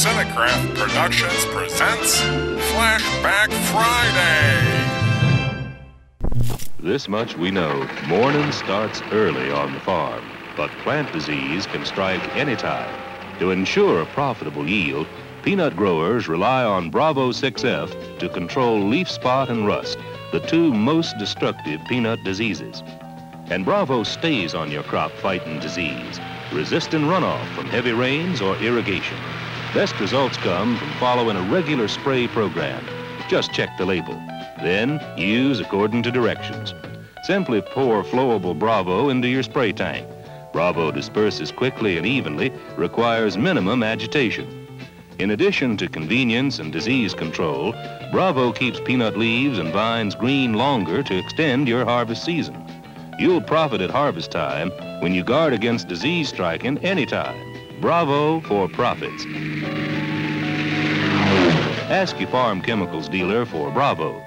Cinecraft Productions presents Flashback Friday. This much we know. Morning starts early on the farm, but plant disease can strike anytime. To ensure a profitable yield, peanut growers rely on Bravo 6F to control leaf spot and rust, the two most destructive peanut diseases. And Bravo stays on your crop fighting disease, resisting runoff from heavy rains or irrigation. Best results come from following a regular spray program. Just check the label. Then use according to directions. Simply pour flowable Bravo into your spray tank. Bravo disperses quickly and evenly, requires minimum agitation. In addition to convenience and disease control, Bravo keeps peanut leaves and vines green longer to extend your harvest season. You'll profit at harvest time when you guard against disease striking anytime. Bravo for profits. Ask your farm chemicals dealer for Bravo.